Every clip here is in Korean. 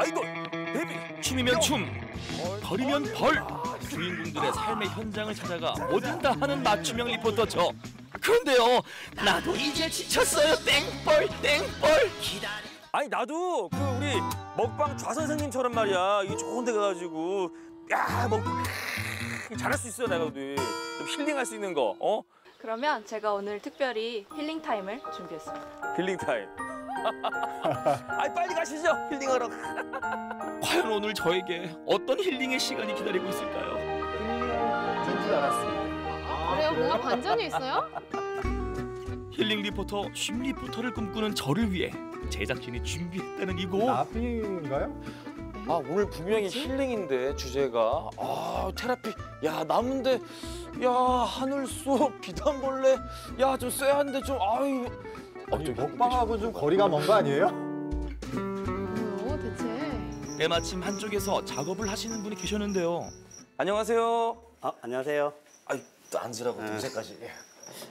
아이돌 데뷔 춤이면 춤, 벌이면 벌. 주인공들의 삶의 현장을 찾아가 어딘가 하는 맞춤형 리포터 저. 그런데요, 나도 이제 지쳤어요. 땡벌, 땡벌. 아니 나도 그 우리 먹방 좌 선생님처럼 말이야 이 좋은 데 가가지고 야 먹방 크, 잘할 수 있어 내가 좀 힐링할 수 있는 거 어? 그러면 제가 오늘 특별히 힐링 타임을 준비했습니다. 힐링 타임 아이 빨리 가시죠 힐링하러 과연 오늘 저에게 어떤 힐링의 시간이 기다리고 있을까요? 그래요? 뭔가 반전이 있어요? 힐링 리포터, 쉼 리포터를 꿈꾸는 저를 위해 제작진이 준비했다는 이곳. 나비인가요? 아 오늘 분명히 힐링인데 주제가 아 테라피 야 나무인데 야 하늘소 비단벌레 야 좀 쎄한데 좀 아유 아니, 먹방하고 좀 거리가 먼 거 아니에요? 뭐요 대체? 때마침 한쪽에서 작업을 하시는 분이 계셨는데요. 안녕하세요 아, 안녕하세요. 아이 또 앉으라고 네. 동생까지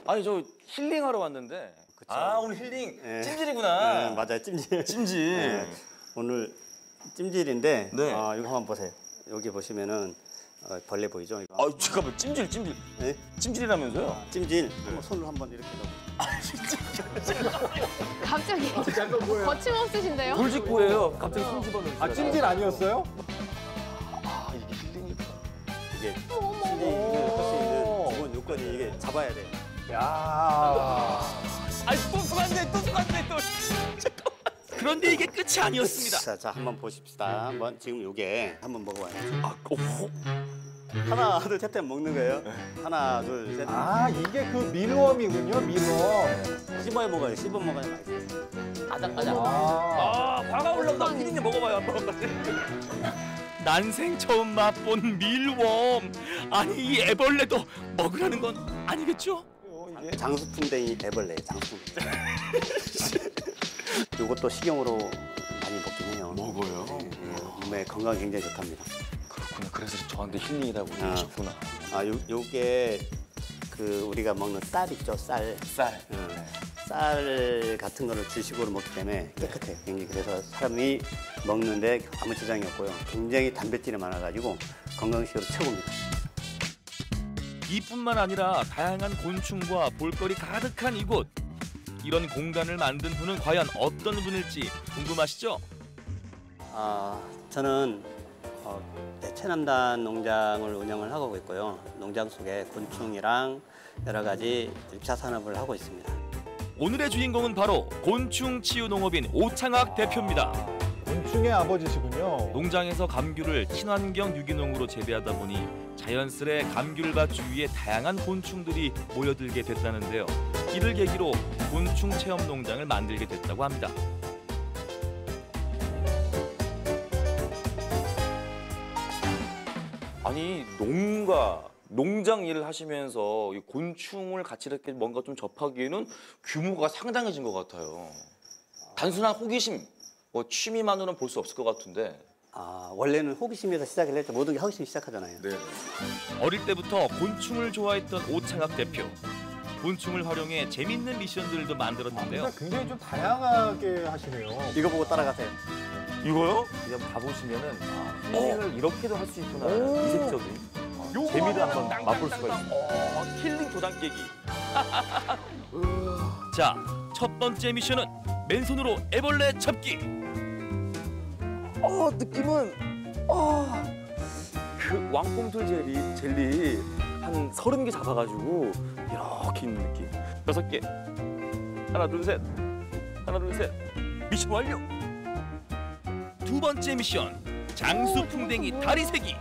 아니 저 힐링하러 왔는데 그쵸. 아 오늘 힐링 네. 찜질이구나 네, 맞아요. 찜질. 찜질 네. 오늘 찜질인데 네. 아, 이거 한번 보세요. 여기 보시면은 어, 벌레 보이죠? 이거. 아 잠깐만 찜질 찜질 네? 찜질이라면서요 찜질. 한번 손을 한번 이렇게 넣어. 갑자기 거침없으신데요? 돌직구예요 갑자기 손 집어넣으시고 아 찜질 아니었어요? 아 이게 힐링이구나 이게 찜질을 할수 있는 기본 요건이 이게 잡아야 돼. 야. 아이 또 속았네 또 속았네 또 그런데 이게 끝이 아니었습니다. 자, 자, 한번 보십시다. 한번 지금 요게 한번 먹어봐요. 아, 오, 하나, 둘, 셋 하면 먹는 거예요. 하나, 둘, 셋. 아 이게 그 밀웜이군요 밀웜. 씹어야 먹어요. 씹어 먹어야 맛있어요. 아작아작 아. 아 화가 올라온다 피디님 먹어봐요 한번 난생 처음 맛본 밀웜. 아니 이 애벌레도 먹으라는 건 아니겠죠? 장수풍뎅이 애벌레 장수풍뎅 이. 이것도 식용으로 많이 먹긴 해요. 먹어요? 네, 몸에 건강 에 굉장히 좋답니다. 그렇구나 그래서 저한테 힐링이라고 아. 하셨구나 아, 요, 요게 그 우리가 먹는 쌀 있죠, 쌀. 쌀 응. 쌀 같은 거를 주식으로 먹기 때문에 깨끗해요. 굉장히 그래서 사람이 먹는데 아무 지장이 없고요. 굉장히 단백질이 많아가지고 건강식으로 최고입니다. 이뿐만 아니라 다양한 곤충과 볼거리 가득한 이곳. 이런 공간을 만든 분은 과연 어떤 분일지 궁금하시죠? 아, 저는 어, 대체남단 농장을 운영을 하고 있고요. 농장 속에 곤충이랑 여러 가지 일차 산업을 하고 있습니다. 오늘의 주인공은 바로 곤충 치유 농업인 오창학 대표입니다. 곤충의 아버지시군요. 농장에서 감귤을 친환경 유기농으로 재배하다 보니 자연스레 감귤 밭 주위에 다양한 곤충들이 모여들게 됐다는데요. 이를 계기로 곤충 체험 농장을 만들게 됐다고 합니다. 아니 농가 농장 일을 하시면서 이 곤충을 같이 이렇게 뭔가 좀 접하기에는 규모가 상당해진 것 같아요 단순한 호기심 뭐 취미만으로는 볼 수 없을 것 같은데 아, 원래는 호기심에서 시작을 했죠. 모든 게 호기심 시작하잖아요. 네. 어릴 때부터 곤충을 좋아했던 오창학 대표. 곤충을 활용해 재밌는 미션들도 만들었는데요. 그러니까 굉장히 좀 다양하게 하시네요. 이거 보고 따라가세요. 이거요? 그냥 봐보시면은 아, 힐링을 이렇게도 할 수 있구나 이색적인 재미를 한번 맛볼 수가 있어요 어, 힐링 도장 깨기 자, 첫 번째 미션은 맨손으로 애벌레 잡기. 어 느낌은 어 그 왕꿈틀 젤리 젤리 한 서른 개 잡아가지고 이렇게 있는 느낌. 여섯 개. 하나 둘 셋. 하나 둘 셋. 미션 완료. 두 번째 미션 장수풍뎅이 다리 세기.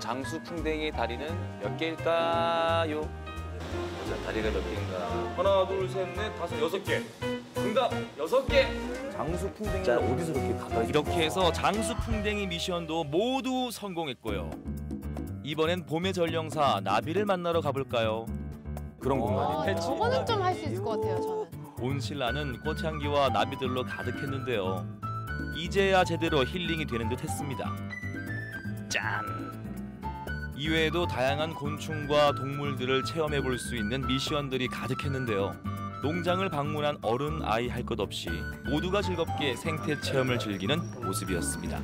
장수풍뎅이 다리는 몇 개일까요? 자 다리가 몇 개인가? 하나 둘 셋 넷 다섯 여섯 개. 정답! 여섯 개! 장수풍뎅이를 어디서 이렇게 가까이 이렇게 해서 장수풍뎅이 미션도 모두 성공했고요. 이번엔 봄의 전령사 나비를 만나러 가볼까요? 그런 아, 공간이 저거는 좀 할 수 있을 것 같아요 저는. 온 신라는 꽃향기와 나비들로 가득했는데요. 이제야 제대로 힐링이 되는 듯 했습니다. 짠! 이외에도 다양한 곤충과 동물들을 체험해 볼 수 있는 미션들이 가득했는데요. 농장을 방문한 어른 아이 할 것 없이 모두가 즐겁게 생태 체험을 즐기는 모습이었습니다.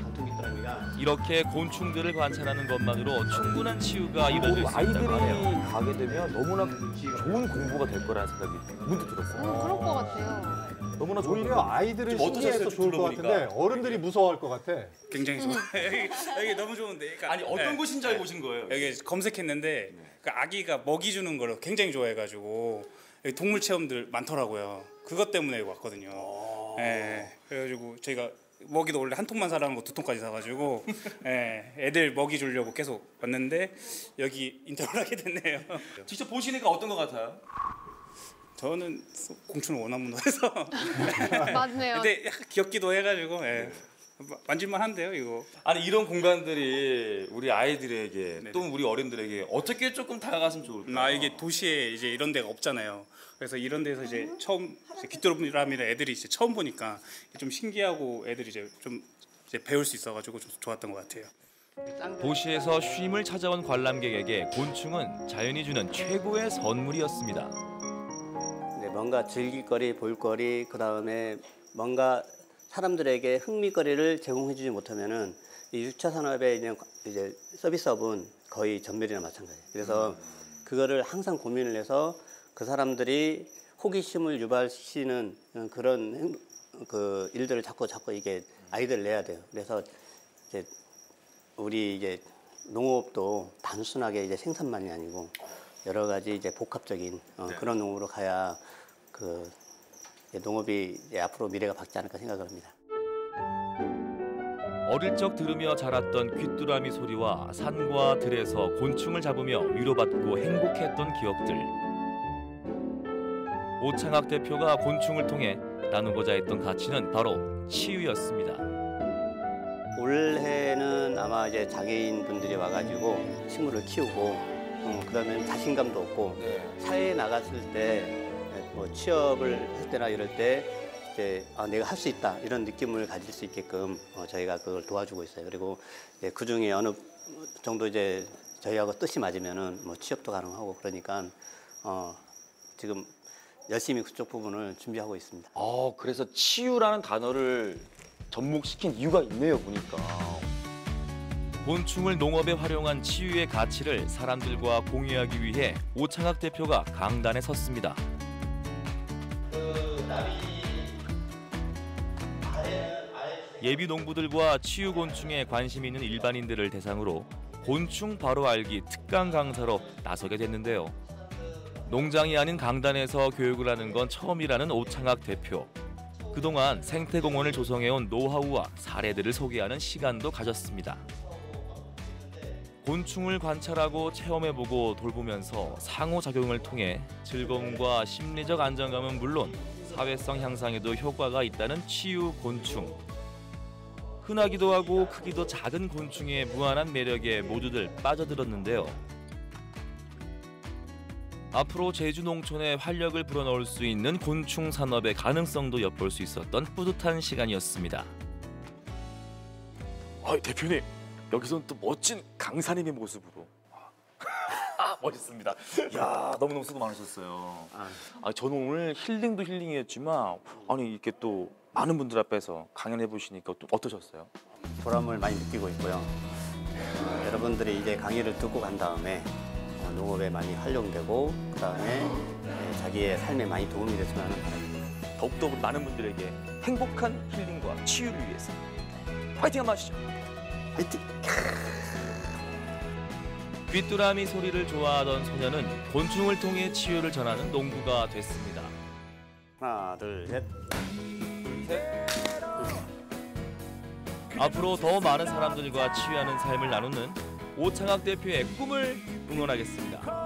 이렇게 곤충들을 관찰하는 것만으로 충분한 치유가 이루어질 수 아이들이 있다고 하네요. 가게 되면 너무나 좋은 공부가 될 거라는 생각이 문득 들었어요. 음, 그럴 것 같아요. 너무나 좋은 오히려 아이들은 좀 어떠셨어요? 신기해서 좋을 것 둘러보니까? 같은데 어른들이 무서워할 것 같아. 굉장히 좋아. 여기, 여기 너무 좋은데. 그러니까, 아니 어떤 네. 곳인지 알고 오신 거예요? 여기 검색했는데 그 아기가 먹이 주는 걸 굉장히 좋아해가지고 동물 체험들 많더라고요. 그것 때문에 여기 왔거든요. 예. 그래가지고 저희가 먹이도 원래 한 통만 사라는 거 두 통까지 사가지고 예, 애들 먹이 주려고 계속 왔는데 여기 인터뷰를 하게 됐네요. 직접 보시니까 어떤 것 같아요? 저는 공춘을 워낙 무너해서 맞네요. 근데 약간 귀엽기도 해가지고 예. 마- 만질만 한데요 이거. 아니 이런 공간들이 우리 아이들에게 네네. 또 우리 어른들에게 어떻게 조금 다가갔으면 좋을까요? 나 이게 도시에 이제 이런 데가 없잖아요. 그래서 이런 데서 이제 처음 이제 귀뚜라미를 애들이 이제 처음 보니까 좀 신기하고 애들이 이제 좀 이제 배울 수 있어가지고 좀 좋았던 것 같아요. 도시에서 쉼을 찾아온 관람객에게 곤충은 자연이 주는 최고의 선물이었습니다. 네, 뭔가 즐길거리, 볼거리, 그 다음에 뭔가 사람들에게 흥미거리를 제공해주지 못하면은 이 6차 산업의 이제, 이제 서비스업은 거의 전멸이나 마찬가지예요. 그래서 그거를 항상 고민을 해서 그 사람들이 호기심을 유발시키는 그런 행- 그 일들을 자꾸 자꾸 이게 아이디어를 내야 돼요. 그래서 이제 우리 이제 농업도 단순하게 이제 생산만이 아니고 여러 가지 이제 복합적인 어, 그런 농업으로 가야 그 농업이 이제 앞으로 미래가 밝지 않을까 생각을 합니다. 어릴 적 들으며 자랐던 귀뚜라미 소리와 산과 들에서 곤충을 잡으며 위로받고 행복했던 기억들. 오창학 대표가 곤충을 통해 나누고자 했던 가치는 바로 치유였습니다. 올해는 아마 이제 장애인 분들이 와가지고 식물을 키우고 어, 그다음에 자신감도 얻고 네. 사회에 나갔을 때 뭐 취업을 할 때나 이럴 때 이제 아, 내가 할 수 있다 이런 느낌을 가질 수 있게끔 어, 저희가 그걸 도와주고 있어요. 그리고 그 중에 어느 정도 이제 저희하고 뜻이 맞으면은 뭐 취업도 가능하고 그러니까 어, 지금 열심히 그쪽 부분을 준비하고 있습니다. 아 그래서 치유라는 단어를 접목시킨 이유가 있네요 보니까. 곤충을 농업에 활용한 치유의 가치를 사람들과 공유하기 위해 오창학 대표가 강단에 섰습니다. 예비 농부들과 치유 곤충에 관심 있는 일반인들을 대상으로 곤충 바로 알기 특강 강사로 나서게 됐는데요. 농장이 아닌 강단에서 교육을 하는 건 처음이라는 오창학 대표. 그동안 생태공원을 조성해온 노하우와 사례들을 소개하는 시간도 가졌습니다. 곤충을 관찰하고 체험해보고 돌보면서 상호작용을 통해 즐거움과 심리적 안정감은 물론 사회성 향상에도 효과가 있다는 치유 곤충. 흔하기도 하고 크기도 작은 곤충의 무한한 매력에 모두들 빠져들었는데요. 앞으로 제주 농촌에 활력을 불어넣을 수 있는 곤충 산업의 가능성도 엿볼 수 있었던 뿌듯한 시간이었습니다. 아 대표님 여기서는 또 멋진 강사님의 모습으로. 아 멋있습니다. 야 너무 너무 수고 많으셨어요. 아 저는 오늘 힐링도 힐링이었지만 아니 이렇게 또 많은 분들 앞에서 강연해 보시니까 또 어떠셨어요? 보람을 많이 느끼고 있고요. 어, 여러분들이 이제 강의를 듣고 간 다음에 어, 농업에 많이 활용되고 그 다음에 자기의 삶에 많이 도움이 됐으면 하는 바람입니다. 더욱더 많은 분들에게 행복한 힐링과 치유를 위해서 파이팅 한번 하시죠. 화이팅! 귀뚜라미 소리를 좋아하던 소녀는 곤충을 통해 치유를 전하는 농부가 됐습니다. 하나, 둘, 셋. 앞으로 더 많은 사람들과 치유하는 삶을 나누는 오창학 대표의 꿈을 응원하겠습니다.